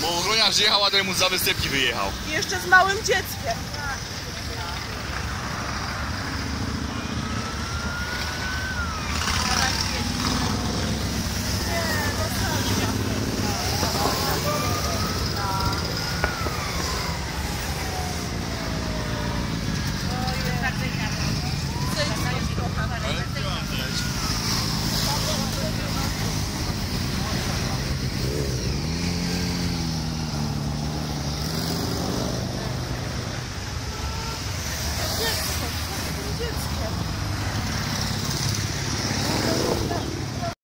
Bo ogólnie zjechał, a ten mu za występki wyjechał. Jeszcze z małym dzieckiem.